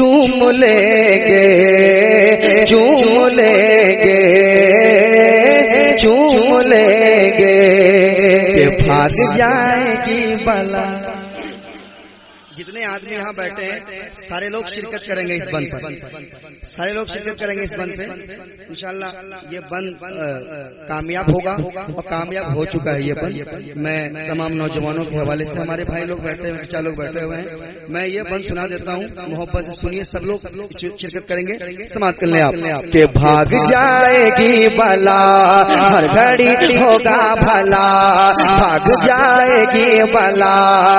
चूम लेंगे चूम लेंगे चूम लेंगे। कि भाग जाएगी बला। जितने आदमी यहाँ बैठे हैं, सारे लोग शिरकत करेंगे इस बंद पर। सारे लोग शिरकत करेंगे इस बंद पे। इंशाल्लाह ये बंद कामयाब होगा और कामयाब हो चुका है ये बंद। मैं तमाम नौजवानों के हवाले से हमारे भाई लोग बैठे हुए बच्चा लोग बैठे हुए हैं। मैं ये बंद सुना देता हूँ मोहब्बत से सुनिए सब लोग शिरकत करेंगे। समाप्त कर लें आप। के भाग जाएगी बला हर घड़ी होगा भला। भाग जाएगी बला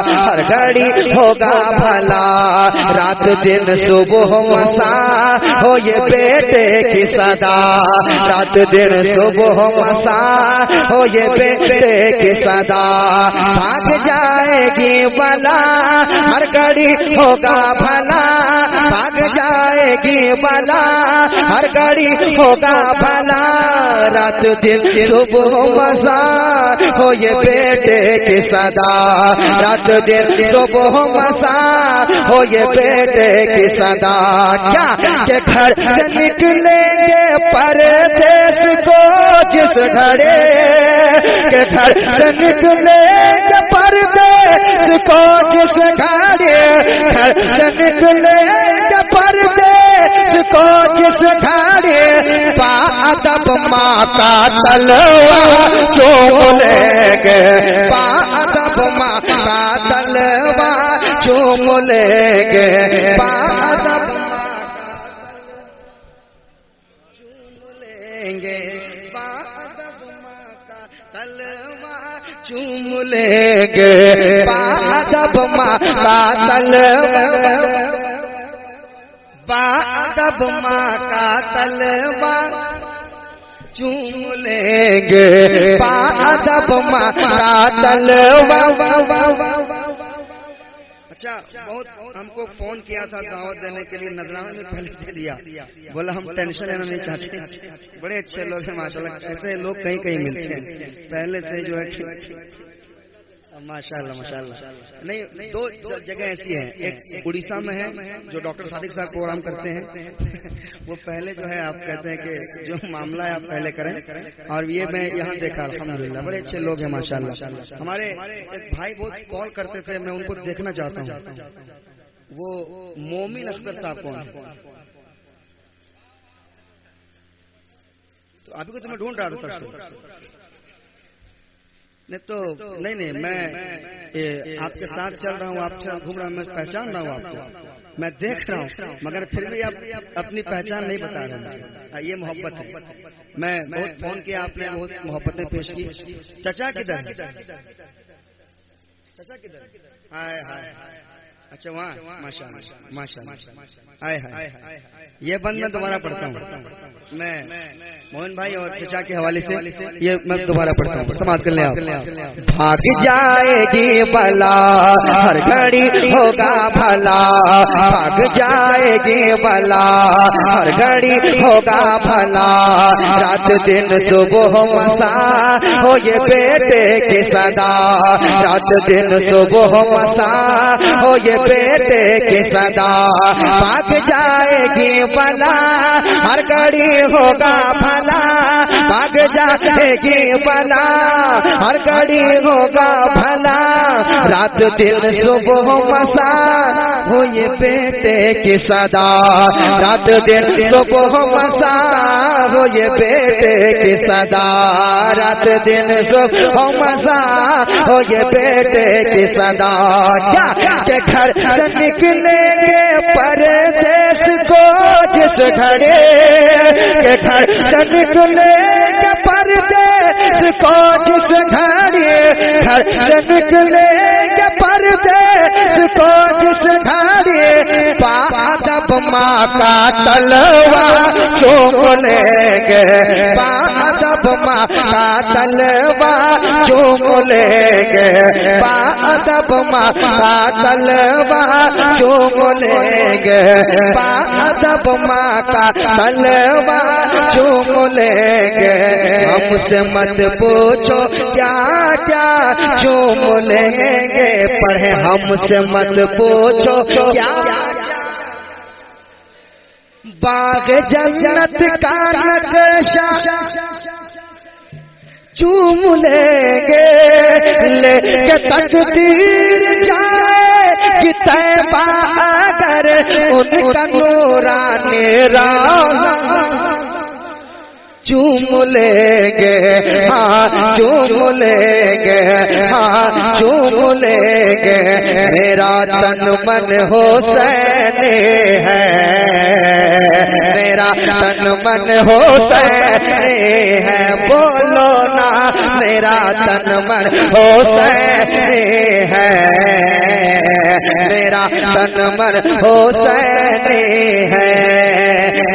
हर घड़ी होगा भला। रात दिन सुबह मसा हो ये बेटे की सदा। रात दिन सुबह मसा। हो ये बेटे की सदा। भाग जाएगी बला। हर घड़ी होगा भला। भाग जाएगी बला। हर घड़ी होगा भला। रात दिन सुबह मसा। हो ये बेटे की सदा। रात दिन सुबह मसा। हो ये बेटे की सदा। क्या घर से निकलेंगे परदेश को जिस घड़े के घर से निकलेंगे परदेश को जिस घड़े घर से निकलेंगे परदेश को जिस घड़े। पादब माता तलवा चूम लेंगे। पादब माँ का तलवा चूम लेंगे। पादब चूम लेंगे। पादब माँ का तलवा। बादब माँ का तलवा चूम लेंगे। बादब माँ का तलवा। अच्छा बहुत हमको फ़ोन किया था दावत देने के लिए, नजराना ने पहले दे दिया। बोला, हम टेंशन लेना नहीं चाहते। बड़े अच्छे लोग हैं, माशाल्लाह, ऐसे लोग कहीं कहीं मिलते हैं। पहले से जो है माशाल्लाह माशाल्लाह। नहीं दो जगह ऐसी है। एक उड़ीसा में है जो डॉक्टर सादिक साहब प्रोग्राम करते हैं। वो पहले जो है आप कहते हैं कि जो मामला है आप पहले करें और ये मैं यहाँ देखा अल्हम्दुलिल्लाह। बड़े अच्छे लोग हैं माशाल्लाह। हमारे एक भाई बहुत कॉल करते थे मैं उनको देखना चाहता हूँ। वो मोमिन अख्तर साहब कौन है? तो अभी को तो मैं ढूंढ रहा था नहीं तो नहीं नहीं मैं आपके साथ चल रहा हूँ आपके साथ घूम रहा हूँ मैं पहचान रहा हूँ आपको। मैं देख रहा हूँ मगर फिर भी आप अपनी पहचान नहीं बता रहे ये मोहब्बत है। मैं बहुत फ़ोन किया आपने बहुत मोहब्बतें पेश की। चचा किधर? चचा किधर? हाय हाय हाय। अच्छा वहाँ माशा माशा हाय हाय। ये बंद मैं दोबारा पढ़ता हूँ। मैं मोहन भाई और चचा के हवाले से ये मैं दोबारा पढ़ता हूँ। समाज कर ले भाग जाएगी भला हर घड़ी होगा भला। भाग जाएगी भला हर घड़ी होगा भला। रात दिन सुबह मसा हो ये बेटे की सदा। रात दिन सुबह मसा हो ये बेटे की सदा। भाग जाएगी बला हर घड़ी होगा भला भाग जाएगी बला हर घड़ी होगा भला रात दिन सुबह मसा हो ये बेटे की सदा। रात दिन सुबह मसा हो ये बेटे की सदा। रात दिन सुबह मसा हो ये बेटे की सदा। क्या घर से निकलेंगे परदेश को जिस घड़े के घर से निकलेंगे परदेश को जिस घड़े घर से निकलेंगे परदेश को जिस घड़े पादब माँ का तलवा चूम लेंगे। पादब माँ का तलवा चूम लेंगे पादब माँ का तलवा चूम लेंगे पादब माँ का तलवा चूम लेंगे हमसे मत पूछो क्या क्या चूम लेंगे? पढ़े हमसे मत पूछो क्या। बाग जन्नत का नक्शा। चूम लेंगे लेके तकदीर जाए कि तैबा अगर उनका नूरानी राह चूम लेंगे हाँ चूम लेंगे हाँ चूम लेंगे मेरा तन मन हो सैने है। मेरा तन मन हो सैने है। बोलो ना मेरा तन मन हो सैने है। मेरा तन मन हो सैने है।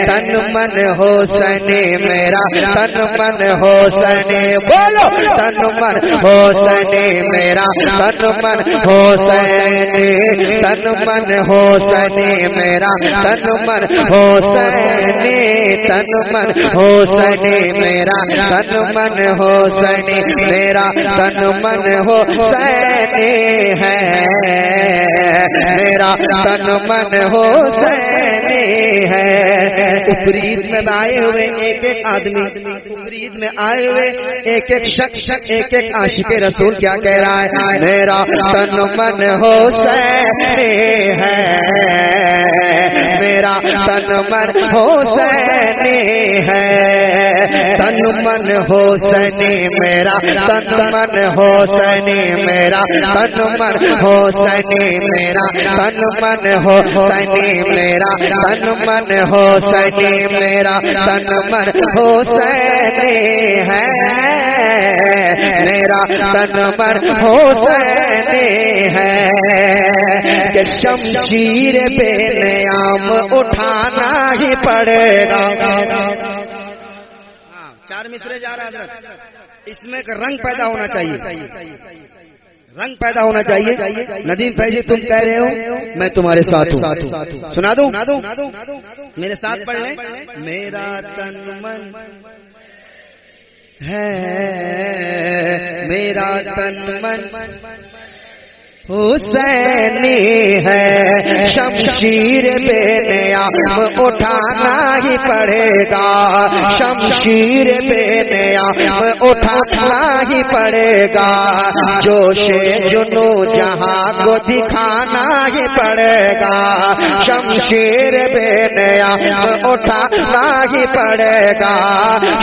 तन मन हो सने मेरा तन मन हो सने बोलो तन मन हो सने मेरा तन मन हो सने तन मन हो सने मेरा तन मन हो सने तन मन हो सने मेरा तन मन हो सने मेरा तन मन हो सने है मेरा तन मन हो। सने है उपरीत में आए हुए एक एक आदमी उपरीत में आए हुए एक एक शख्स, एक एक आशिक रसूल क्या कह रहा है? मेरा तन मन हो है। मेरा तन मन हो है। तन मन हो मेरा तन मन हो मेरा तन मन हो मेरा तन मन हो मेरा तन मन हो मेरा तन मन हो सने है। मेरा तन मन हो। है कि शमशीर पे नयाम उठाना ही पड़ेगा। चार मिसरे जा रहा है इसमें एक रंग पैदा होना चाहिए। रंग पैदा होना चाहिए। नदीम फैजी तुम कह रहे हो मैं तुम्हारे साथ हूँ। सुना दो? ना दो? मेरे साथ पढ़ लें। मेरा तन मन है मेरा तन मन हुसैनी है शमशीर पे नयाम उठाना ही पड़ेगा। शमशीर पे नयाम उठाना ही पड़ेगा। जोशे जुनू जहाँ को दिखाना ही पड़ेगा। शमशीर पे नयाम उठाना ही पड़ेगा।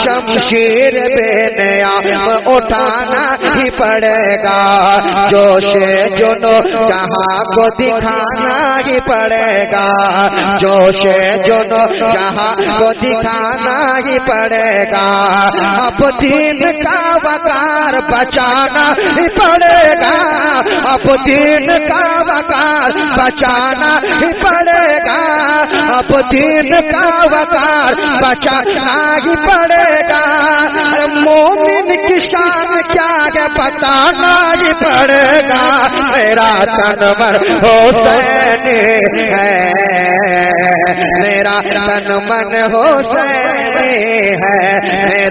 शमशीर पे नयाम उठाना ही पड़ेगा। जोशे जो जुनो जहाँ को दिखाना ही पड़ेगा, जोश जुनो जहाँ को दिखाना ही पड़ेगा। अब दिन का वकार बचाना ही पड़ेगा, अब दिन का वकार बचाना ही पड़ेगा। अब दिन का वकार बचाना ही पड़ेगा। मोमिन की शान क्या है बताना ही पड़ेगा। मेरा तन मन हो। है मेरा तन मन हो। सैन है